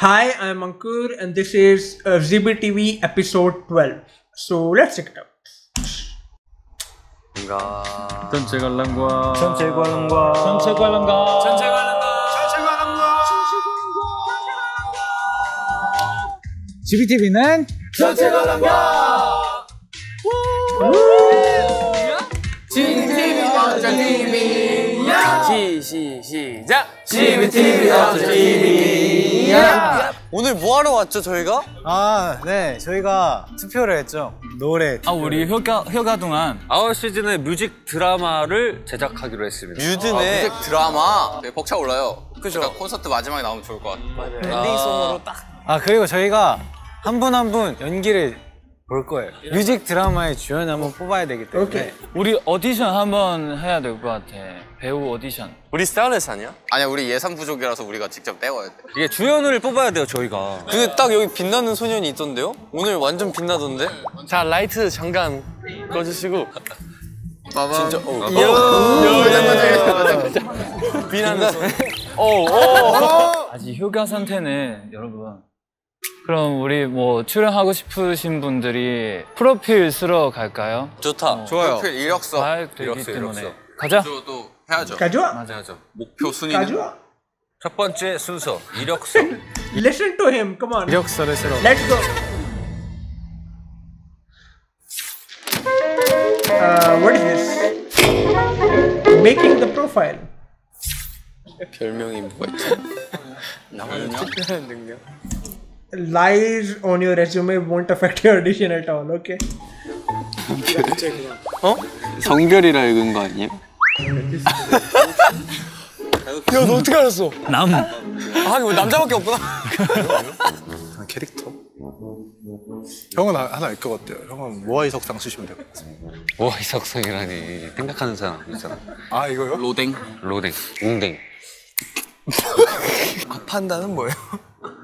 Hi, I'm Ankur, and this is uh, ZBTV episode 12. So let's check it out. 전체 관람과 전체 관람과 전체 관람과 전체 GBTV는 시, 시, 시작! 오늘 뭐 하러 왔죠 저희가? 아, 네. 저희가 투표를 했죠. 노래. 아 우리 휴가, 휴가 동안 아웃 시즌의 뮤직 드라마를 제작하기로 했습니다. 뮤드네. 뮤직 드라마 되게 벅차 올라요. 그죠? 그러니까 콘서트 마지막에 나오면 좋을 것 같아요. 엔딩송으로 딱. 아, 그리고 저희가 한 분 한 분 연기를 볼 거예요. 뮤직 드라마의 주연 한번 뽑아야 되기 때문에. Okay. 우리 오디션 한번 해야 될 것 같아 배우 오디션 우리 스타일레스 아니야? 아니야 우리 예산 부족이라서 우리가 직접 떼워야 돼. 이게 주연을 뽑아야 돼요, 저희가. 근데 딱 여기 빛나는 소년이 있던데요? 오늘 완전 빛나던데? 자 라이트 잠깐 꺼주시고. 진짜 어. 빛나는 소년. 아직 휴가 상태네 여러분 그럼 우리 뭐 출연하고 싶으신 분들이 프로필 쓰러 갈까요? 좋다. 좋아요. 프로필 이력서 잘 되기 이력서, 때문에 이력서. 가자 또 해야죠. Kajua? 맞아죠. 목표 순위는 Kajua? 첫 번째 순서, 이력서. Listen to him. Come on. 이력서를 쓰러. Let's go. Uh, what is this? Making the profile. 별명이 뭐가 있지? Lies on your resume won't affect your audition at all. Okay. 성별이라 읽은 거 아니에요? 야, 너 어떻게 알았어? 남 아, 이거 남자밖에 없구나. 캐릭터? 형은 하- 하나 알 것 같아요. 형은 모아이 석상 쓰시면 될 것 같아요. 와, 이석성이라니. 생각하는 사람 있잖아. 아 이거요? 로댕. 로댕, 웅댕. 판다는 뭐예요?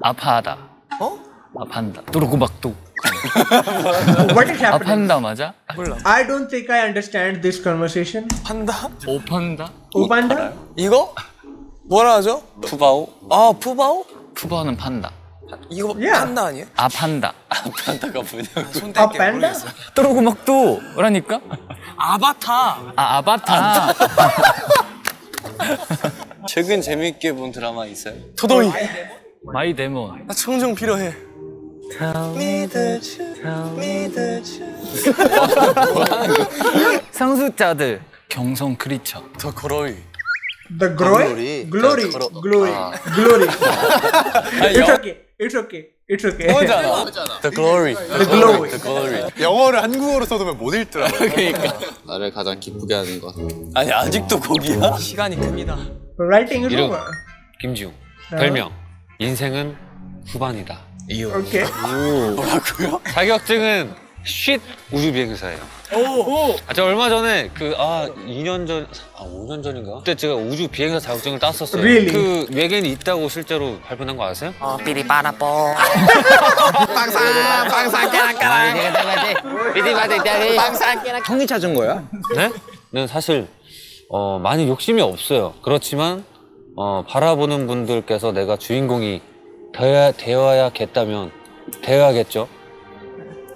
아파하다 어? 아판다 뚜루구박뚜 What is happening? 아판다 맞아? I don't think I understand this conversation. 판다? 오판다? Upanda? 이거? 뭐라 하죠? 푸바오? 아, 푸바오? 푸바는 판다 이거 야. 판다 아니에요? 아 판다 판다가 뭐냐고. A panda? 뚜루구박뚜라니까? 아바타. 아 아바타 최근 재밌게 본 드라마 있어요? 토도이. 마이 데몬 나 청정 필요해. 상수자들 경성 크리처 더 그로이. The glory? Glory. Glory. Glory. It's okay. It's okay. It's okay. The glory. The glory. The glory. 영어를 한국어로 써두면 못 읽더라고. 나를 가장 기쁘게 하는 것. 아니 아직도 거기야? 시간이 큽니다. Writing is 이름. over. 김지웅. 별명. 인생은 후반이다. Okay. 뭐라고요? 자격증은 쉿 우주 비행사예요. 아, 저 얼마 전에 그, 아, 2년 전, 아, 5년 전인가? 그때 제가 우주 비행사 자격증을 땄었어요. Really? 그 외계인이 있다고 실제로 발표한 거 아세요? 형이 찾은 거야? 네? 는 사실 어, 많이 욕심이 없어요. 그렇지만 어, 바라보는 분들께서 내가 주인공이 되어야, 되어야겠다면 되어야겠죠.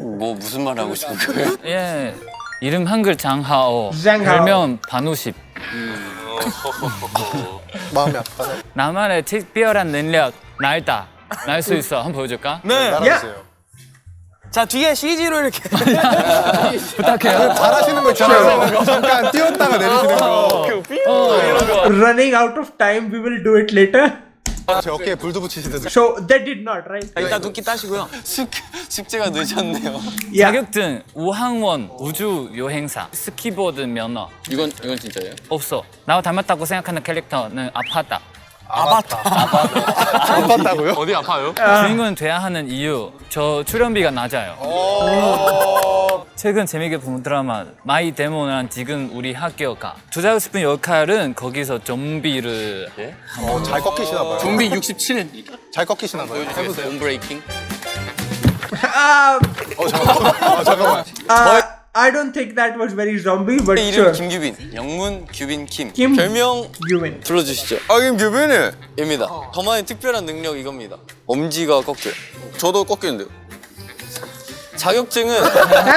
뭐 무슨 말 하고 싶은 거예요? 예 이름 한글 장하오 장하오. 별명 반우십 마음이 아파서. 나만의 특별한 능력 날다 날 수 있어 한번 보여줄까? 네. 알아주세요. 자 뒤에 CG로 이렇게. 부탁해요 잘하시는 거 있잖아요. 잠깐 뛰었다가 내리시는 거. Running out of time, we will do it later. 제 어깨에 불도 붙이시던데. So they did not, right? 일단 눈기 따시고요. 숙 숙제가 늦었네요. Yeah. 자격증 우항원 우주 여행사 스키보드 면허 이건 이건 진짜예요? 없어 나와 닮았다고 생각하는 캐릭터는 아파다 아팠다고요? 어디 아파요? 주인공은 돼야 하는 이유 저 출연비가 낮아요 최근 재미있게 본 드라마 마이 데모는 지금 우리 학교가 주자고 싶은 역할은 거기서 좀비를 어, 잘 꺾이시나 봐요. 좀비 67. 잘 꺾이시나 봐요. 해보세요. 홈브레이킹. Uh, 어 잠깐만. 어 잠깐만. uh, I don't think that was very zombie, but 이름 sure. 김규빈. 영문 규빈 김. 김- 별명 Given. 불러주시죠. 아 김규빈입니다. 저만의 특별한 능력 이겁니다. 엄지가 꺾여요. 저도 꺾이는데요. 자격증은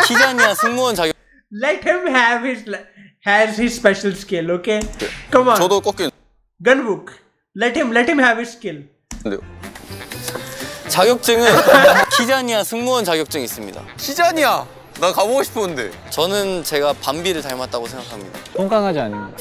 키자니아 승무원 자격. Let him have his has his special skill, okay? Come on. 저도 꺾이는데요. Gunbook. Let him let him have his skill. 자격증은 키자니아 승무원 자격증이 있습니다. 키자니아. 나 가보고 싶었는데. 저는 제가 밤비를 닮았다고 생각합니다. 똥강아지 아닙니다.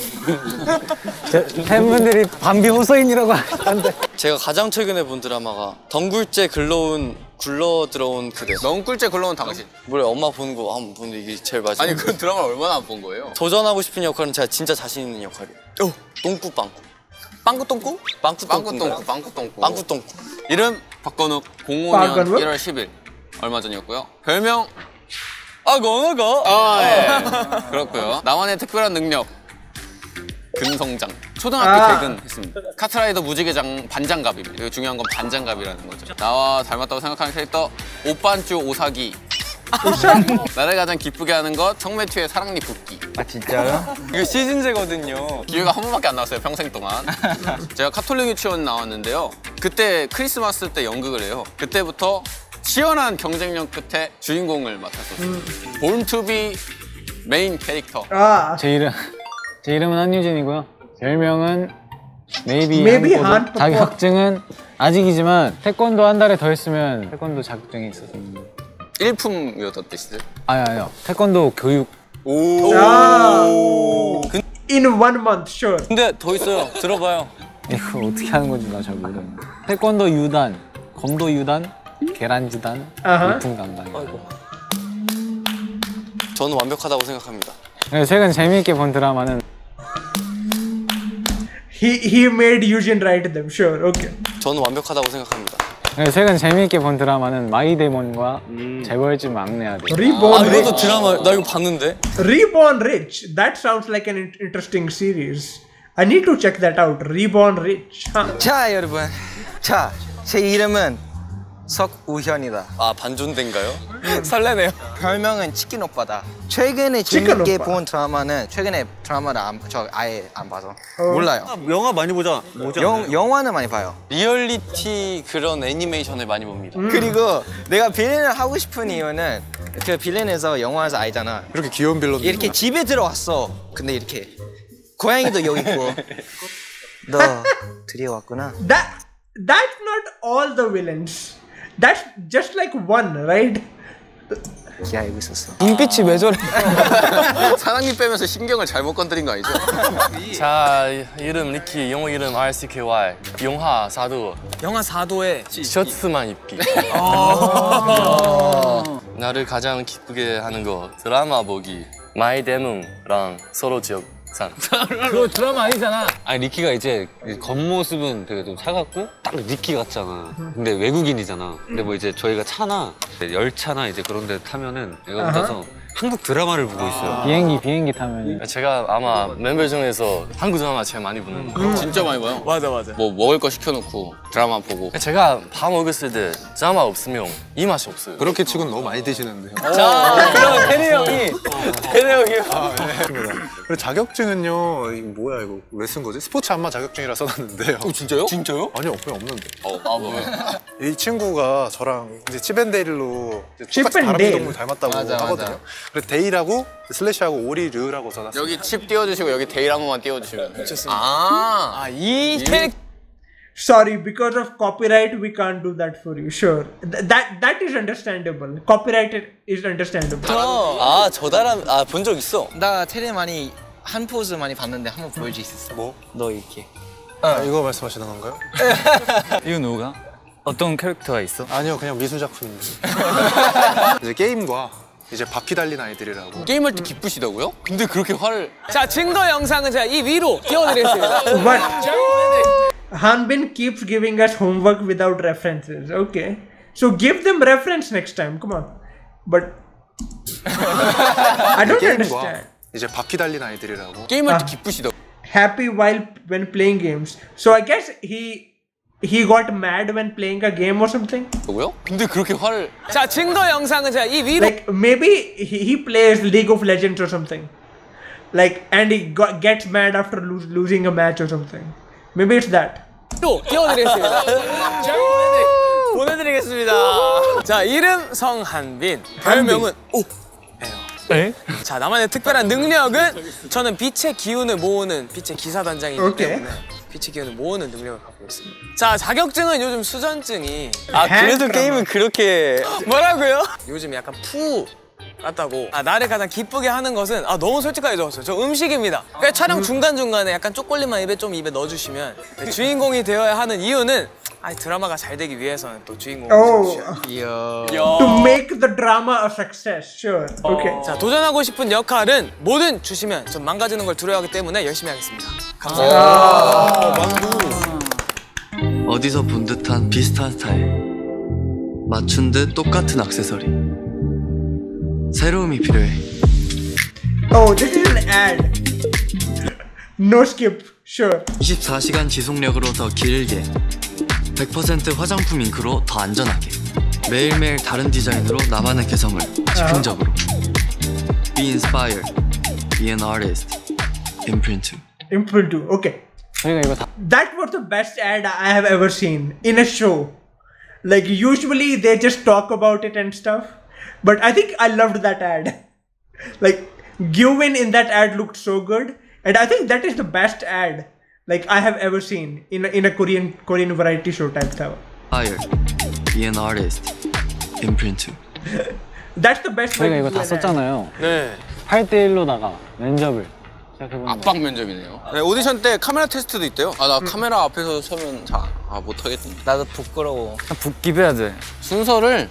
제- 팬분들이 밤비 호소인이라고 하는데 제가 가장 최근에 본 드라마가 덩굴째 글러온 굴러 들어온 그대. 넝꿀째 굴러온 당신. 뭐래 엄마 보는 거 한번 보는데 이게 제일 맞아. 아니 그 드라마를 얼마나 안 본 거예요? 도전하고 싶은 역할은 제가 진짜 자신 있는 역할이에요. 어, 똥꾸 빵꾸. 빵꾸 똥꾸? 빵꾸 똥꾸. 빵꾸 똥꾸, 빵꾸 똥꾸. 빵꾸 똥꾸. 이름 박건욱 05년 박건욱? 1월 10일 얼마 전이었고요. 별명 아, 거너거. 아 예. 그렇고요. 나만의 특별한 능력 근성장. 초등학교 아. 퇴근했습니다. 카트라이더 무지개장 반장갑입니다. 그리고 중요한 건 반장갑이라는 거죠. 나와 닮았다고 생각하는 캐릭터 오빤쭈 오사기. 나를 가장 기쁘게 하는 것 청매튜의 사랑니 붓기. 아 진짜요? 이거 시즌제거든요. 기회가 한 번밖에 안 나왔어요 평생 동안. 제가 카톨릭 유치원 나왔는데요. 그때 크리스마스 때 연극을 해요. 그때부터 치열한 경쟁력 끝에 주인공을 맡았었어요. Born to be 메인 캐릭터. Ah. 제 이름 제 이름은 한유진이고요. 별명은 Maybe Maybe 한포도. 한포도. 자격증은 아직이지만 태권도 한 달에 더 했으면 태권도 자격증이 있어서 일품이었던 뜻이죠. 아니 아니요 태권도 교육 Ah. In one month, sure. 근데 더 있어요. 들어봐요. 이거 어떻게 하는 건지 나 잘 모르겠는데 태권도 유단 검도 유단 계란지단 아하. 유통 담당 저는 완벽하다고 생각합니다. 네, 최근 재미있게 본 드라마는 He he made Eugene write them, sure. Okay. 저는 완벽하다고 생각합니다. 네, 최근 재미있게 본 드라마는 마이데몬과 재벌집 막내 아들 Reborn 아, 이것도 Rich. 드라마 나 이거 봤는데. Reborn Rich. That sounds like an in- interesting series. I need to check that out. Reborn Rich. Huh. 자 여러분 자 제 이름은 석우현이다. 아, 반존대인가요? 설레네요. 별명은 치킨 오빠다. 최근에 치킨 재밌게 오빠. 본 드라마는 최근에 드라마를 안, 저 아예 안 봐서. 몰라요. 영화 많이 보자. 영, 영화는 많이 봐요. 리얼리티 그런 애니메이션을 많이 봅니다. 그리고 내가 빌런을 하고 싶은 이유는 그 빌런에서 영화에서 알잖아. 이렇게 귀여운 빌런 이렇게 집에 들어왔어. 근데 이렇게. 고양이도 여기 있고. 너 들여왔구나. That that's not all the villains. That's just like one, right? 기 알고 있었어. 눈빛이 왜 저래? 사랑니 빼면서 신경을 잘못 건드린 거 아니죠? 자 이름 리키 영어 이름 RICKY 영화 사도 영화 4도에 셔츠만 입기. 나를 가장 기쁘게 하는 거 드라마 보기. 마이 데몬랑 솔로지옥 3 그거 드라마 아니잖아. 아니 리키가 이제 겉모습은 되게 좀 차갑고 딱 리키 같잖아. 근데 외국인이잖아. 근데 뭐 이제 저희가 차나 열차나 이제 그런 데 타면은 얘가 혼자서 한국 드라마를 보고 있어요. 비행기 비행기 타면 제가 아마 멤버 중에서 한국 드라마 제일 많이 보는 거 진짜 많이 봐요. 맞아 맞아 뭐 먹을 거 시켜놓고 드라마 보고. 제가 밥 먹었을 때 드라마 없으면 이 맛이 없어요 그렇게 치고는 너무 많이 드시는데요. 자 그럼 태래 형이 태래 형이 그리고 자격증은요, 이거 뭐야 이거 왜 쓴 거지? 스포츠 안마 자격증이라 써놨는데요. 진짜요? 진짜요? 아니요, 그냥 없는데. 어, 아 뭐요? 이 친구가 저랑 이제 칩앤데일로 이제 칩 똑같이 앤 다람쥐. 동물 닮았다고 맞아, 맞아. 하거든요. 그래서 데일하고 슬래시하고 오리 르라고 써놨어요. 여기 칩 띄워주시고 여기 데일 한 번만 띄워주시면. 아, 아 이 캐릭 Sorry, because of copyright, we can't do that for you. Sure, Th- that that is understandable. Copyright is understandable. 아, 저 사람 아, 본 적 있어. 나 태래 많이 한 포즈 많이 봤는데 한번 보여줄 수 있어? 뭐? 너 이렇게 아, 이거 말씀하시는 건가요? 이거 누가? 어떤 캐릭터가 있어? 아니요, 그냥 미술 작품입니다. 이제 게임과 이제 바퀴 달린 아이들이라고. 게임할 때 기쁘시다고요? 근데 그렇게 화를 자 증거 영상은 제가 이 위로 띄워드리겠습니다 What? Hanbin keeps giving us homework without references. Okay, so give them reference next time. Come on, but I don't understand. 이제 바퀴 달린 아이들이라고. 게임할 때 아. 기쁘시다고. Happy while when playing games. So I guess he he got mad when playing a game or something? 뭐고요? 근데 그렇게 화를 자 증거 영상은 제가 이 위로 Like maybe he, he plays League of Legends or something. Like and he got, gets mad after lose, losing a match or something. Maybe it's that. 또 띄워드리겠습니다. 자, 보내드리- 보내드리겠습니다. 자 이름 성한빈 별명은 오. 예요. 자 나만의 특별한 능력은 저는 빛의 기운을 모으는 빛의 기사단장이기 오케이. 때문에 빛의 기운을 모으는 능력을 갖고 있습니다. 자 자격증은 요즘 수전증이. 아 그래도 게임은 그렇게 뭐라고요? 요즘 약간 푸 같다고. 아 나를 가장 기쁘게 하는 것은 아 너무 솔직하게 적었어요. 저 음식입니다. 그러니까 촬영 중간중간에 약간 초콜릿만 입에 좀 입에 넣어주시면 주인공이 되어야 하는 이유는 아 드라마가 잘 되기 위해서는 또 주인공을 Oh, 주셔야 to make the drama a success. Sure. Okay. 자 도전하고 싶은 역할은 뭐든 주시면 전 망가지는 걸 두려워하기 때문에 열심히 하겠습니다 어디서 본 듯한 비슷한 스타일 맞춘 듯 똑같은 액세서리 새로움이 필요해 Oh, this is an ad. No skip. Sure. 24시간 지속력으로 더 길게 100% 화장품 잉크로 더 안전하게 매일매일 다른 디자인으로 나만의 개성을 즉흥적으로 Be inspired Be an artist Imprint Imprint two. Okay. 저희가 이거 다 That was the best ad I have ever seen in a show. Like usually they just talk about it and stuff, but I think I loved that ad. Like Gyuwin in that ad looked so good, and I think that is the best ad like I have ever seen in a, in a Korean Korean variety show type stuff. Inspired Be an artist Imprint That's the best. way 저희가 이거 다. 썼잖아요. 네 8대 1로다가 면접을 시작해보는 압박 면접이네요. 네, 오디션 때 카메라 테스트도 있대요. 아 나 카메라 앞에서 서면 잘아 못하겠던데. 나도 부끄러워. 붓기해야 돼. 순서를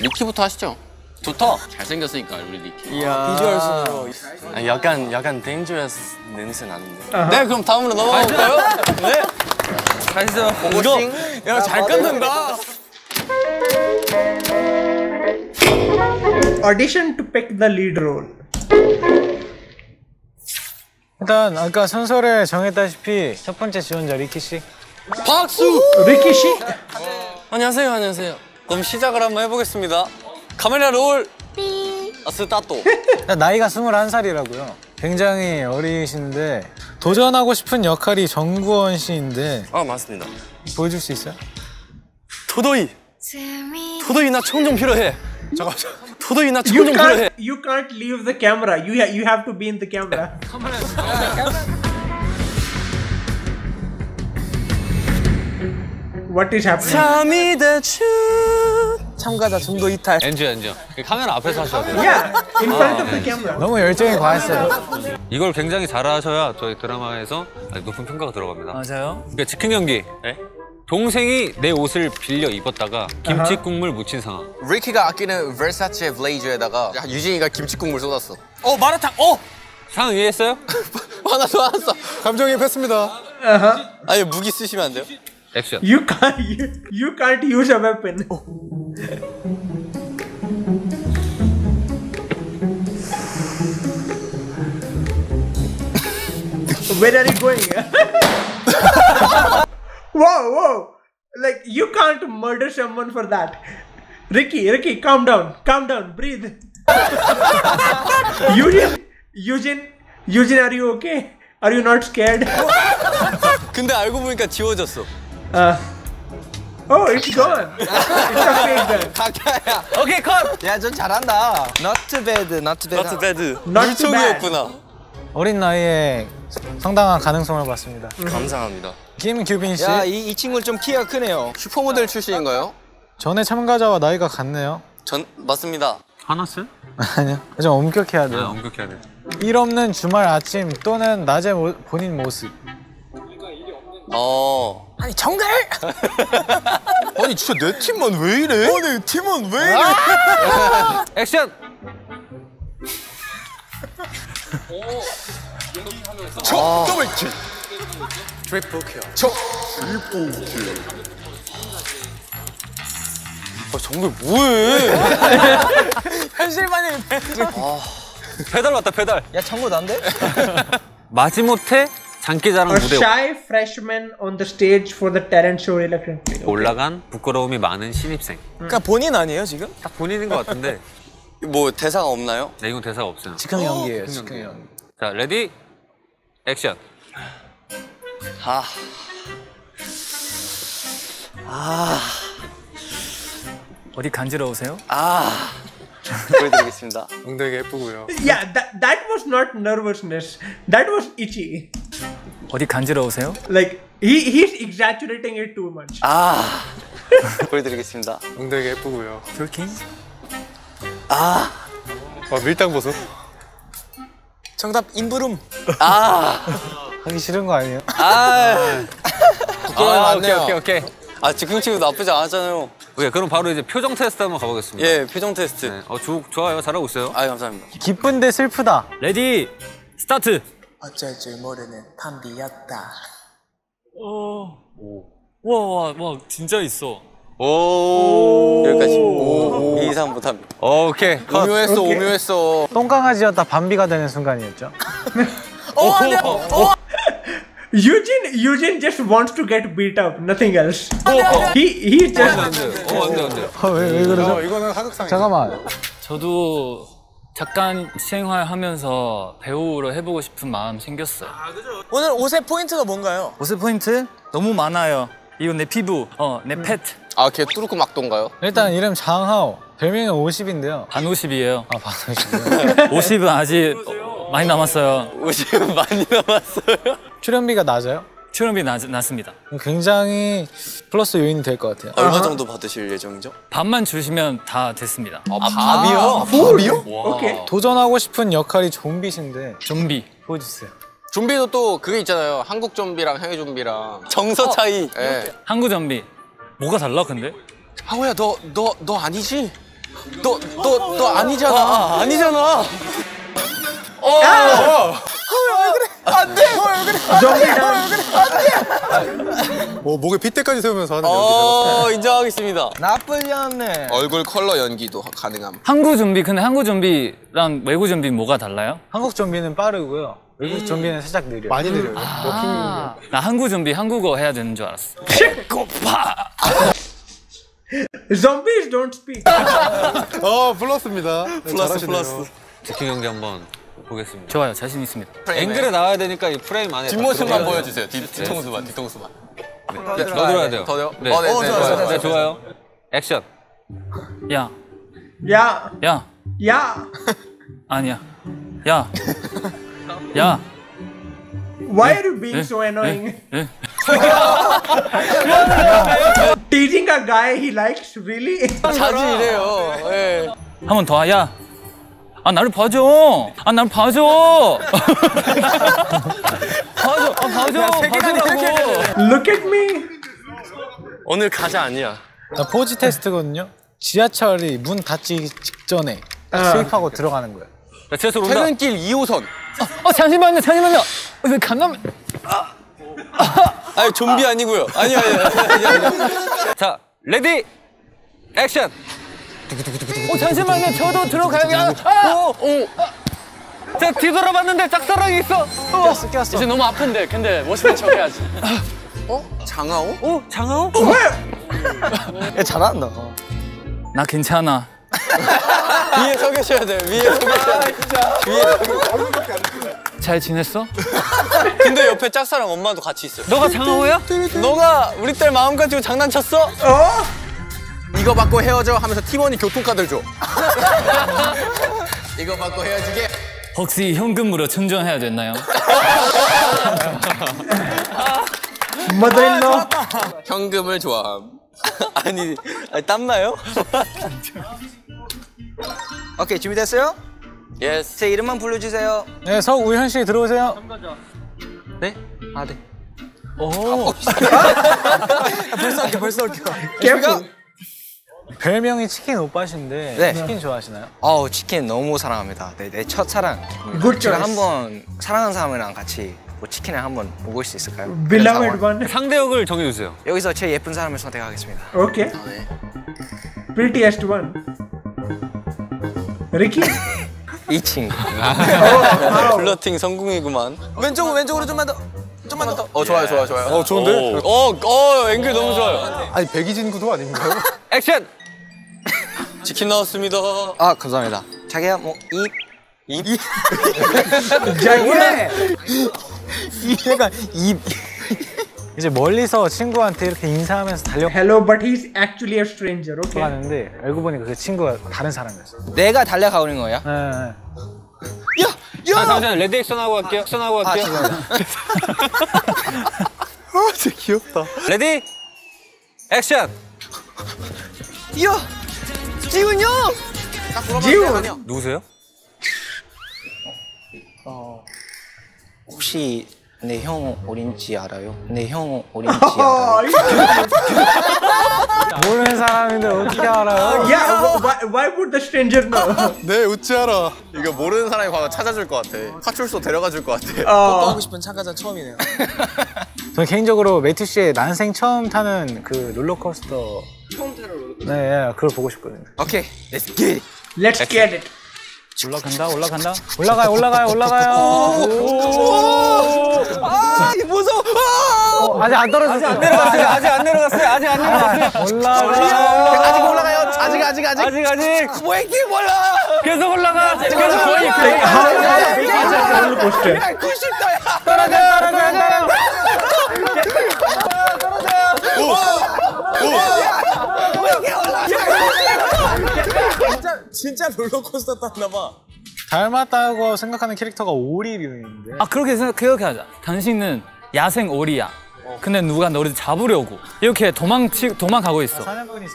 리키부터 하시죠. 좋다. 잘생겼으니까 우리 리키. 비주얼 순으로 아, 약간 약간 dangerous 냄새 나는데 네 그럼 다음으로 넘어가 볼까요? 네. 가시죠 이거 야 잘 끊는다 Audition to pick the lead role. 일단 아까 순서를 정했다시피 첫 번째 지원자 리키 씨. 박수. 리키 씨. 안녕하세요, 안녕하세요. 그럼 시작을 한번 해보겠습니다. 카메라 롤. 아 스타트. 일단 나이가 21살이라고요. 굉장히 어리신데 도전하고 싶은 역할이 정구원 씨인데 아 맞습니다 보여줄 수 있어요? 도도이 도도이 나 총 좀 필요해 잠깐 도도이 나 총 좀 필요해 you can't leave the camera. You ha- you have to be in the camera. what is happening? 참가자 중도 이탈 엔지 엔지. 카메라 앞에서 하셔야 돼요. Yeah, in front of the camera. 너무 열정이 과했어요. 이걸 굉장히 잘하셔야 저희 드라마에서 높은 평가가 들어갑니다. 맞아요 그러니까 즉흥 연기. 동생이 내 옷을 빌려 입었다가 김치 국물 묻힌 상황. 리키가 아끼는 versace 블레이저에다가 야, 유진이가 김치 국물 쏟았어. 어 마라탕 어 상황 이해했어요? 화났어, 화났어. 감정이입했습니다. 아니 무기 쓰시면 안 돼요? 액션. You can't you, you can't use a weapon. Where are you going? whoa, whoa! Like you can't murder someone for that. Ricky, Ricky, calm down, calm down, breathe. Eugene, Eugene, Eugene, are you okay? Are you not scared? 근데 알고 보니까 지워졌어. Oh, it's gone. gun. 가까야. 오케이 컷 야 전 잘한다. Not bad, not bad. Not too bad. 물총이었구나. 어린 나이에 상당한 가능성을 봤습니다. 감사합니다 김규빈 씨 야 이 이 친구는 좀 키가 크네요. 슈퍼모델 출신인가요? 전에 참가자와 나이가 같네요. 전 맞습니다. 화났어요? 아니요. 좀 엄격해야 네, 돼요. 엄격해야 돼. 일 없는 주말 아침 또는 낮의 모- 본인 모습. 어. 아니 정글 아니 진짜 내 팀만 왜 이래? 아니 팀은 왜 이래? 액션. 저 더블킬. 정글 뭐해? 현실반이 배달 왔다 배달. 야 청구 난데? 마지못해 장기자랑 무대 shy freshman on the stage for the talent show reluctantly. 올라간 부끄러움이 많은 신입생. 그러니까 본인 아니에요 지금? 딱 본인인 것 같은데. 뭐 대사가 없나요? 네, 이건 대사가 없어요. 즉흥 연기예요. 즉흥 연기. 자, ready, 액션. 아. 어디 간지러우세요? 아. 보여드리겠습니다. 엉덩이가 예쁘고요. Yeah, that that was not nervousness. That was itchy. 어디 간지러우세요? Like he he's exaggerating it too much. 아. 보여드리겠습니다. 엉덩이가 예쁘고요. 툴킹? 아, 밀당 보소. 정답 인부름. 아. 하기 싫은 거 아니에요? 아. 부끄러움이 아, 많네요. 오케이, 오케이, 오케이. 아 즉흥치고 나쁘지 않았잖아요. 오케이, 그럼 바로 이제 표정 테스트 한번 가보겠습니다. 예, 표정 테스트. 네. 어, 조, 좋아요. 잘하고 있어요. 아, 감사합니다. 기쁜데 슬프다. ready 스타트. 어쩔 줄 모르는 밤비였다. 와와 와 진짜 있어. 오. 여기까지. 오, 이 이상 못합니다. 오케이. 오묘했어, 오묘했어. 똥강아지였다 밤비가 되는 순간이었죠. 어 안돼요. 어. Eugene Eugene just wants to get beat up, nothing else. He he just 안 돼. 어, 안 돼, 안 돼. 어, 왜, 왜 그러죠? 어, 이거는 하극상이죠. 잠깐만. 저도 잠깐 생활하면서 배우로 해보고 싶은 마음 생겼어요. 오늘 옷의 포인트가 뭔가요? 옷의 포인트 너무 많아요. 이건 내 피부, 어, 내 페트. 아, 걔 뚜루크 막동가요? 일단 이름 장하오. 별명이 50인데요. 반 50이에요. 아, 반오십이요 50은 아직 많이 남았어요. 옷이 많이 남았어요. 출연비가 낮아요? 출연비 낮, 낮습니다. 굉장히 플러스 요인이 될 것 같아요. 얼마 정도 받으실 예정이죠? 밥만 주시면 다 됐습니다. 아, 밥이요? 밥이요? Okay. 도전하고 싶은 역할이 좀비신데 좀비. 보여주세요. 좀비도 또 그게 있잖아요. 한국 좀비랑 해외 좀비랑 정서 차이. 예. 한국 좀비. 뭐가 달라 근데? 하우야, 너, 너, 너 아니지? 너, 너, 너 아니잖아. 아, 아니잖아. 뭐 목에 핏대까지 세우면서 하는 연기. 어, 인정하겠습니다. 나쁘셨네. 얼굴 컬러 연기도 가능함. 한국 좀비 근데 한국 좀비랑 외국 좀비 뭐가 달라요? 한국 좀비는 빠르고요. 외국 좀비는 살짝 느려요. 많이 느려요. 아, 나 한국 좀비 한국어 해야 되는 줄 알았어. Zombies don't speak. 어, 플러스입니다. 네, 플러스. 플러스. 즉흥 연기 한번 보겠습니다. 좋아요, 자신 있습니다. 앵글에 나와야 되니까 이 프레임 안에. 다 뒷모습만 보여주세요. 뒤, 뒤통수만, 뒤통수만. 돼. 더 들어야 돼요. 더요? 네. 어, 네, 네, 좋아요. 좋아요. 네, 좋아요. 액션. 야, Yeah, 야, yeah. 아니야. 야, 야. Why are you being so annoying? 예? Teasing a guy he likes, really? 자주 이래요. 예. 한번 더. 야. 아 나를 봐줘. 아 나를 봐줘. 봐줘. 아 봐줘. 봐주라고. Look at me. 오늘 가자 아니야. 나 포즈 테스트거든요. 지하철이 문 닫기 직전에 딱 스입하고 들어가는 거예요. 자, 채소 온다. 퇴근길 2호선. 어 잠시만요. 잠시만요. 왜 간담? 아니, 좀비 아니고요. 아니, 아니, 아니, 아니, 아니. 자, ready, 액션. 어 잠시만요. 저도 들어가야. 아! 오, 오. 자, 뒤돌아봤는데 짝사랑이 있어. 꼈어, 꼈어. 이제 너무 아픈데 근데 멋있는 척 해야지. 장하오? 어, 장하오? 야, 잘한다. 나 괜찮아. 위에 서 계셔야 돼요. 위에 서 계셔야. 위에 서 계셔야 돼요. 잘 지냈어? 근데 옆에 짝사랑 엄마도 같이 있어요. 너가 장하오야? 너가 우리 딸 마음 가지고 장난쳤어? Oh, 이거 받고 헤어져 하면서 팀원이 교통카드를 줘. 이거 받고 헤어지게. 혹시 현금으로 충전해야 됐나요? mother-in-law. 현금을 좋아함. 아니, 아니 땀나요? 오케이, 준비됐어요? yes. 제 이름만 불러주세요. 네, 석우현 씨 들어오세요. 네? 아, 네. 벌써 웃겨, 벌써 웃겨. Careful. 별명이 치킨 오빠신데 네. 치킨 좋아하시나요? 어우, 치킨 너무 사랑합니다. 네, 내 첫사랑. Good 제가. 한번 사랑하는 사람이랑 같이 뭐 치킨을 한번 먹을 수 있을까요? Beloved 그런 one. 상대역을 정해주세요. 여기서 제일 예쁜 사람을 선택하겠습니다. Okay. Prettiest one. Ricky. 2층. Oh, wow. 플러팅 성공이구만. 왼쪽으로 왼쪽으로 좀만 더. 좀만 더. 어 좋아요 좋아요 좋아요. 어 좋은데? 어, 어, 앵글 너무 좋아요. 아니 백이진 구도 아닌가요? 액션! 치킨 나왔습니다. 아 감사합니다. 자기야 뭐 입 입. 얘가 입. 이제 멀리서 친구한테 이렇게 인사하면서 Hello, but he's actually a stranger. Okay. 달려가는데 알고 보니까 그 친구가 다른 사람이었어. 내가 달려가는 거야? 네, 네. 아, 잠시만 ready 액션하고 갈게요. 액션하고 갈게요. 아 진짜 귀엽다. ready 액션. 야, 지웅 형. 지웅. 누구세요? 혹시 내형 어딘지 알아요? 내형 어딘지 알아요? 모르는 사람인데 어떻게 알아요? yeah, why, why would the stranger know? 네 웃지하라. 이거 모르는 사람이 가면 찾아줄 것 같아. 파출소 데려가 줄 것 같아. 뽀뽀하고 싶은 참가자 처음이네요. 저는 개인적으로 매튜 씨의 난생 처음 타는 그 롤러코스터 처음 타는 롤러코스터 네, 예, 그걸 보고 싶거든요. 오케이, let's get it. Let's get it. 올라간다 올라간다. 올라가요, 올라가요, 올라가요. 아, 무서워. 어, 아직 안 떨어졌어요. 아직 안 내려갔어요. 아직 안 내려갔어요. 아직 안 내려갔어요. 올라가. 아직 올라가요. 아직 아직 아직. 아직 아직 뭐 이렇게 몰라. 계속 올라가. 계속 is that roller coaster? 90도야. 떨어져, 떨어져, 떨어져. 진짜 진짜 롤러코스터 탔나 봐. 닮았다고 생각하는 캐릭터가 오리류인데. 아 그렇게 생각 그렇게 하자. 당신은 야생 오리야. 근데 누가 너를 잡으려고 이렇게 도망치 도망가고 있어. 사냥꾼이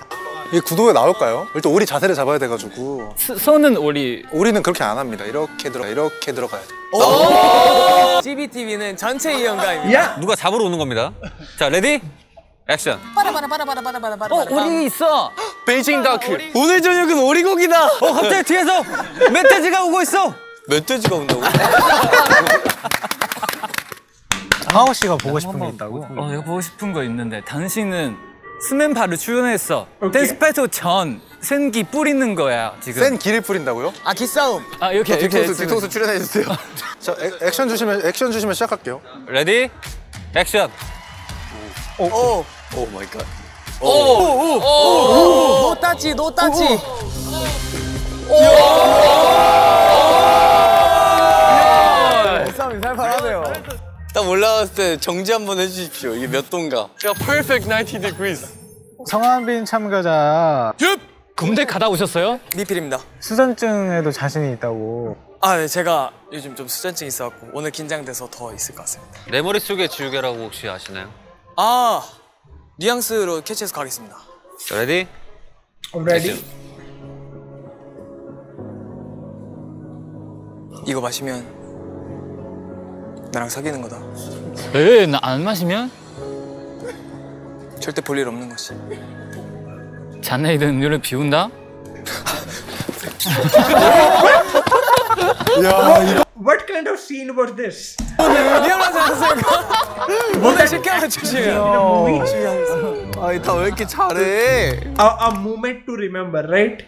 이 구도에 나올까요? 일단 오리 자세를 잡아야 돼가지고 스- 손은 오리. 오리는 그렇게 안 합니다. 이렇게 들어 이렇게 들어가야 돼. CBTV는 전체 이용가입니다. 누가 잡으러 오는 겁니다. 자 ready 액션. 어 오리 있어. 베이징 다크. 오늘 저녁은 오리고기다. 어 갑자기 뒤에서 멧돼지가 오고 있어. 멧돼지가 온다고? 하오 씨가 보고 싶은 게 있다고. 어 내가 보고 싶은 거 있는데 당신은 스맨파를 출연했어. 오케이. 댄스페토 전 생기 뿌리는 거야 지금. 센 기를 뿌린다고요? 아 기싸움. 아 이렇게 이렇게 했으면- 딕토스 출연해 주세요. 자 액, 액션 주시면 액션 주시면 시작할게요. ready 액션. 오. oh my god. no touch no touch. 싸움이 살벌하네요. 딱 올라갔을 때 정지 한번 해주십시오. 이게 몇 도인가? 야, perfect 90 degrees. 성한빈 참가자 군대 가다 오셨어요? 미필입니다. 수전증에도 자신이 있다고. 아, 네, 제가 요즘 좀 수전증 있어갖고 오늘 긴장돼서 더 있을 것 같습니다. 내 머릿속에 지우개라고 혹시 아시나요? 아, 뉘앙스로 캐치해서 가겠습니다. 자, ready Ready? 이거 마시면 나랑 사귀는 거다. 에 나 안 마시면 절대 볼 일 없는 것이. 잔에 있는 음료를 비운다? What kind of scene was this? 리얼하지 다왜 이렇게 잘해? A, a moment to remember, right?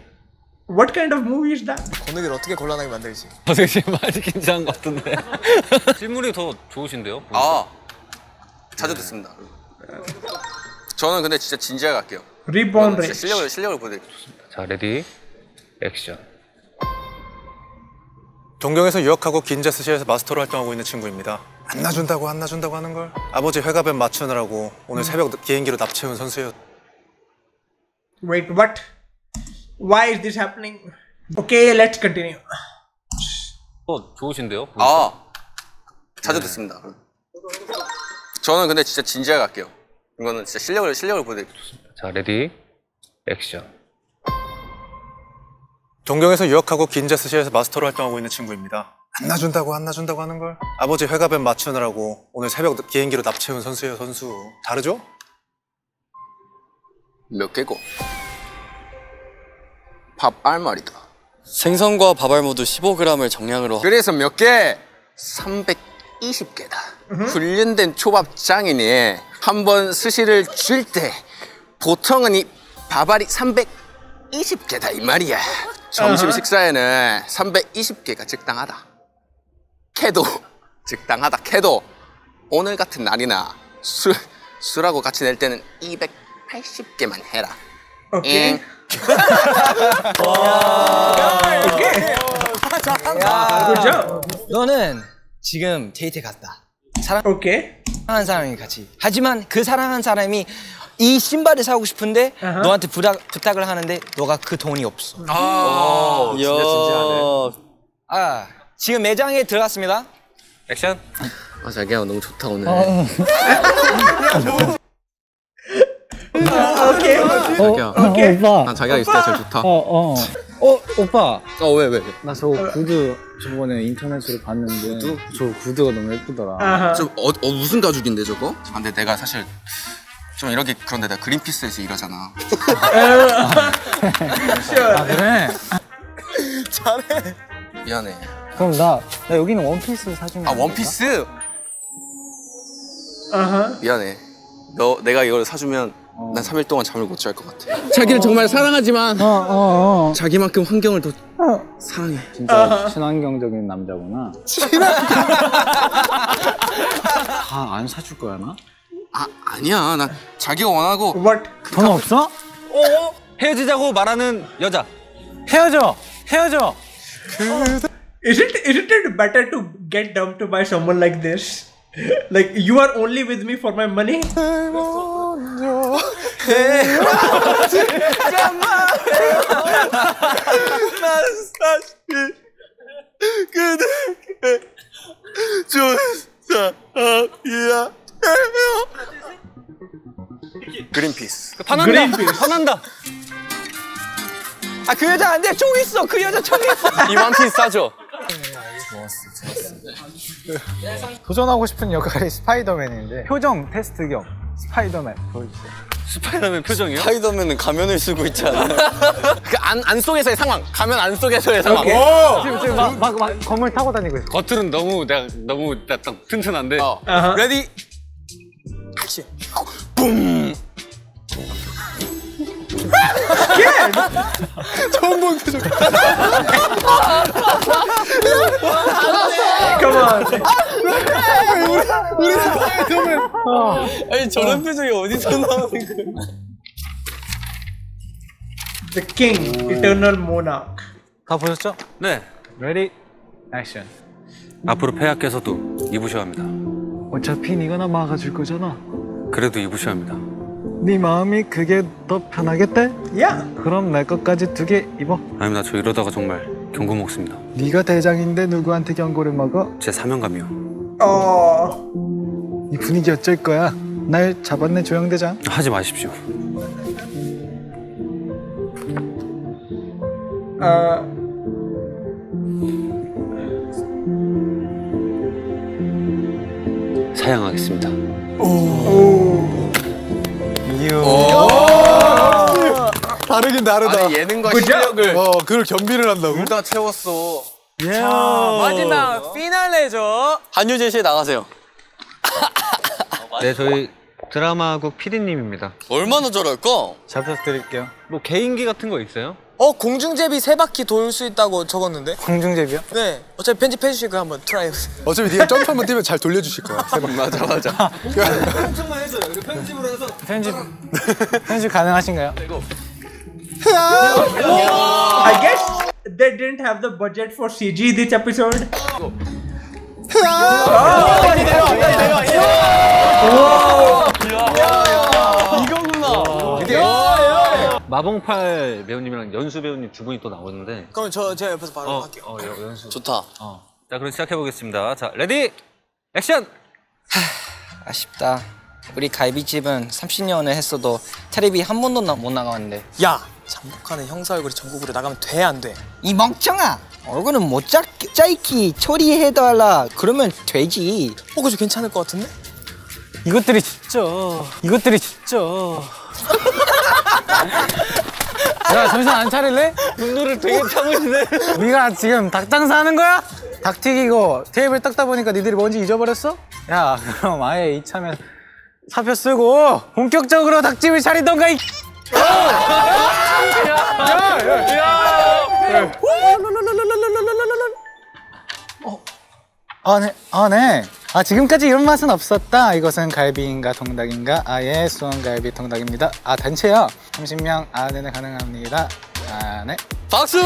What kind of movie is that? 권욱이를 어떻게 곤란하게 만들지? 어, 지금 많이 긴장한 것 같은데. 실물이 더 좋으신데요? 아 자주 듣습니다. 저는 근데 진짜 진지하게 할게요. 진짜 Rage. 실력을 실력을 보여드릴게요. 자 ready 액션. 동경에서 유학하고 긴자스시에서 마스터로 활동하고 있는 친구입니다. 안 놔준다고 안 놔준다고 하는 걸 아버지 회갑연 맞추느라고 오늘 새벽 비행기로 납치해온 선수예요. Wait, what? Why is this happening? Okay, let's continue. 어 좋으신데요? 아 자주 듣습니다. 저는 근데 진짜 진지하게 할게요. 이거는 진짜 실력을 실력을 보여드릴게요. 자 ready 액션. 동경에서 유학하고 긴자스시에서 마스터로 활동하고 있는 친구입니다. 안 놔준다고 안 놔준다고 하는 걸 아버지 회갑연 맞추느라고 오늘 새벽 비행기로 납치해온 선수예요 선수. 다르죠? 몇 개고? 밥알 말이다. 생선과 밥알 모두 15g을 정량으로 그래서 몇 개? 320개다. 훈련된 초밥장이니 한 번 스시를 줄 때 보통은 이 밥알이 320개다 이 말이야. 점심 식사에는 320개가 적당하다. 캐도 적당하다. 캐도 오늘 같은 날이나 술 술하고 같이 낼 때는 280개만 해라. 잉. Good job. 너는 지금 데이트 갔다. Okay. 사랑하는 사람이 같이. 하지만 그 사랑하는 사람이 이 신발을 사고 싶은데 아하. 너한테 부탁, 부탁을 하는데 너가 그 돈이 없어. 아, 진짜 진지하네. 아, 지금 매장에 들어갔습니다. 액션. 아 자기야 너무 좋다 오늘. Okay. 자기야. 오빠. 난 자기가 있을 때 제일 좋다. 어, 어. 어, 오빠. 어 왜 왜? 왜? 나 저 구두 저번에 인터넷으로 봤는데 저 구두가 너무 예쁘더라. Uh-huh. 저 어, 어 무슨 가죽인데 저거? 아, 근데 내가 사실 좀 이렇게 그런데 내가 그린피스에서 일하잖아. 아, 그래? 미안해. 그럼 나, 나 여기는 원피스 사주면 아 안 될까? 원피스? 미안해. 너 내가 이걸 사주면 난 3일 동안 잠을 못 잘 것 같아. 자기를 정말 사랑하지만 어, 어, 어. 자기만큼 환경을 더 사랑해. 진짜 친환경적인 남자구나. 다 안 사줄 거야, 나? 아 아니야. 난 자기가 원하고 What? 돈 없어? 헤어지자고 말하는 여자. 헤어져! 헤어져! Isn't isn't it better to get dumped by someone like this? Like you are only with me for my money. 그 린피스. 화난다. Greenpeace. 화난다. 아, 그 여자 안 돼. 총 있어. 그 여자 총 있어. 이 원피스 싸줘. 도전하고 싶은 역할이 스파이더맨인데 표정 테스트 겸 스파이더맨 보여주세요. 스파이더맨 표정이요? 스파이더맨은 가면을 쓰고 있잖아. 그 안 안 속에서의 상황. 가면 안 속에서의 상황. 지금 지금 막, 막, 막 건물 타고 다니고 있어. 겉으로는 너무 내가 너무 딱 튼튼한데 어. Uh-huh. ready. Come on. 아니 저런 표정이 어디서 나오는 거야? The king, eternal monarch. 다 보셨죠? 네. ready 액션. 앞으로 폐하께서도 입으셔야 합니다. 어차피 네가 나 막아줄 거잖아. 그래도 입으셔야 합니다. 네 마음이 그게 더 편하겠대? Yeah. 그럼 내 것까지 두 개 입어. 아닙니다. 저 이러다가 정말 경고 먹습니다. 네가 대장인데 누구한테 경고를 먹어? 제 사명감이요. Oh. 이 분위기 어쩔 거야? 날 잡았네 조영대장. 하지 마십시오. Uh. 사양하겠습니다. 다르긴 다르다. 아니 예능과 그죠? 실력을 어, 그걸 겸비를 한다고? 둘 다 채웠어. 마지막 피날레죠. 한유진 씨 나가세요. 네, 저희 드라마국 PD님입니다. 얼마나 저럴까? 잘 부탁드릴게요. 뭐 개인기 같은 거 있어요? 어 공중제비 세 바퀴 돌 수 있다고 적었는데. 공중제비요? 네. 어차피 편집해 주실 거 한번 try 해보세요. 어차피 네가 점프 한번 뛰면 잘 돌려주실 거야. 맞아 맞아. 편집 편집 가능하신가요? I guess they didn't have the budget for CG this episode. 마봉팔 배우님이랑 연수 배우님 두 분이 또 나오는데 그럼 저 제가 옆에서 바로 어, 할게요. 어, 여- 연수. 좋다. 어. 자, 그럼 시작해 보겠습니다. 자, ready 액션. 아쉽다. 우리 갈비집은 30년을 했어도 텔레비 한 번도 나- 못 나가봤는데 야 잠복하는 형사 얼굴이 전국으로 나가면 돼 안 돼? 이 멍청아 얼굴은 못 짜, 짜이키 처리해달라 그러면 되지 어 그저 괜찮을 것 같은데? 이것들이 진짜 이것들이 진짜 야 정신 안 차릴래? 분노를 되게 참으시네. 우리가 지금 닭 장사 하는 거야? 닭 튀기고 테이블 닦다 보니까 니들이 뭔지 잊어버렸어? 야 그럼 아예 이참에 사표 쓰고 본격적으로 닭집을 차리던가 이 어, 아, 네, 아, 네. 아 지금까지 이런 맛은 없었다. 이것은 갈비인가 통닭인가? 아예 수원갈비 통닭입니다. 아 단체요. 30명 안에는 가능합니다. 아 네. 박수!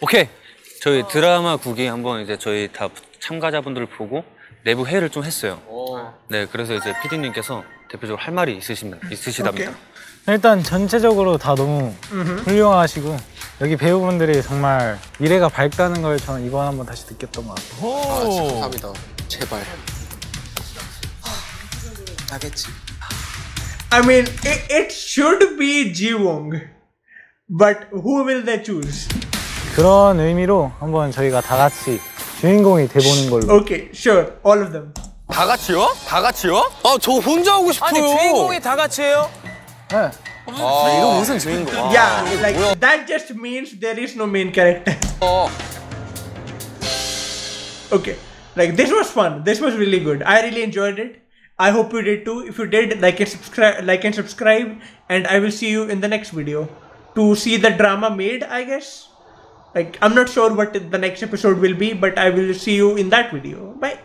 오케이. 저희 드라마 국이 한번 이제 저희 다 참가자분들을 보고 내부 회의를 좀 했어요. 네, 그래서 이제 PD님께서 대표적으로 할 말이 있으신, 있으시답니다. 일단 전체적으로 다 너무 훌륭하시고 여기 배우분들이 정말 미래가 밝다는 걸 저는 이번 한번 다시 느꼈던 것 같아요. 아, 진짜 감사합니다. 제발. 나겠지. I mean, it, it should be Ji Wong, but who will they choose? 그런 의미로 한번 저희가 다 같이 주인공이 돼보는 걸로. Okay, sure, all of them. 다 같이요? 다 같이요? 아, 저 혼자 하고 싶어요. 아니 주인공이 다 같이 해요? 네. 아, 이거 무슨 주인공? 아, yeah, like that just means there is no main character. 어. Okay, like this was fun. This was really good. I really enjoyed it. I hope you did too. If you did, like and subscribe, like and subscribe, and I will see you in the next video to see the drama made. I guess. Like I'm not sure what the next episode will be, but I will see you in that video. Bye.